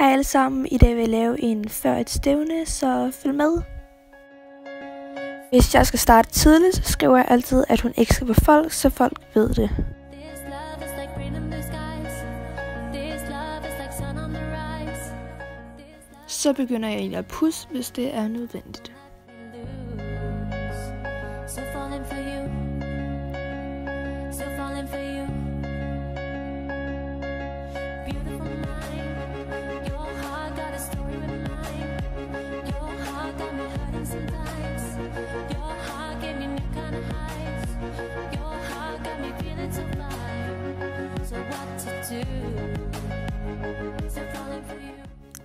Hej alle sammen, i dag vil jeg lave en før et stævne, så følg med. Hvis jeg skal starte tidligt, så skriver jeg altid, at hun ikke skal på folk, så folk ved det. Så begynder jeg egentlig at pusse, hvis det er nødvendigt. So falling for you. So falling for you.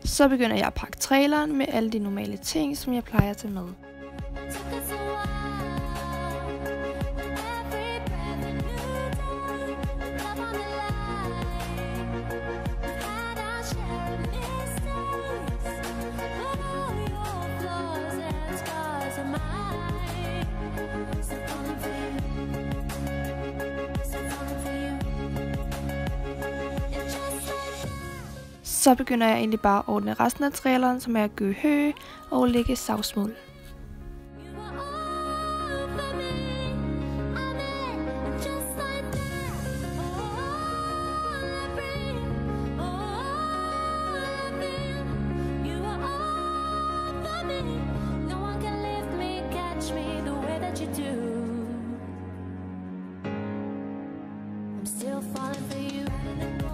Så begynder jeg at pakke traileren med alle de normale ting, som jeg plejer at tage med. Så begynder jeg egentlig bare at ordne resten af traileren, som er at gøre hø og lægge savsmuld. I'm still falling for you.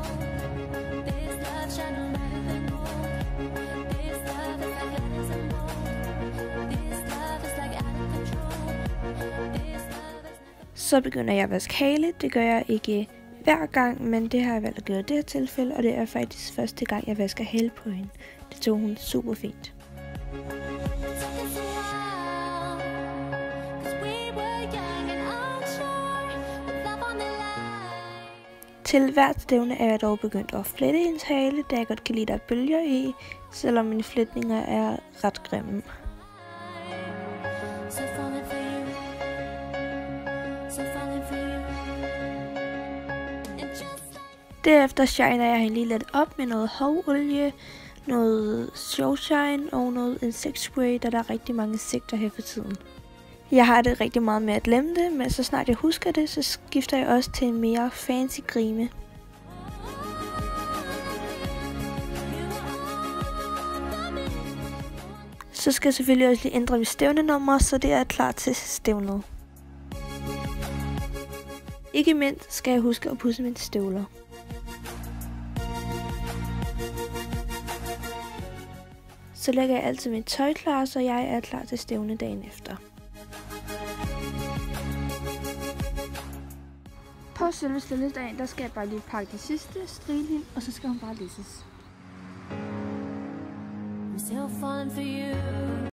Så begynder jeg at vaske hale. Det gør jeg ikke hver gang, men det har jeg valgt at gøre i det her tilfælde, og det er faktisk første gang, jeg vasker hale på hende. Det tog hun super fint. Til hvert stævne er jeg dog begyndt at flette hendes hale, da jeg godt kan lide, der er bølger i, selvom mine flætninger er ret grimme. Derefter shiner jeg hende lige lidt op med noget hovolie, noget showshine og noget insektspray, da der er rigtig mange insekter her for tiden. Jeg har det rigtig meget med at glemme det, men så snart jeg husker det, så skifter jeg også til en mere fancy grime. Så skal jeg selvfølgelig også lige ændre mit stævnenummer, så det er klar til stævnet. Ikke mindst skal jeg huske at pudse mine støvler. Så lægger jeg altid mit tøj klar, så jeg er klar til stævne dagen efter. På selve stævnedagen, der skal jeg bare lige pakke det sidste, strile hende, og så skal hun bare læses. I'm still falling for you.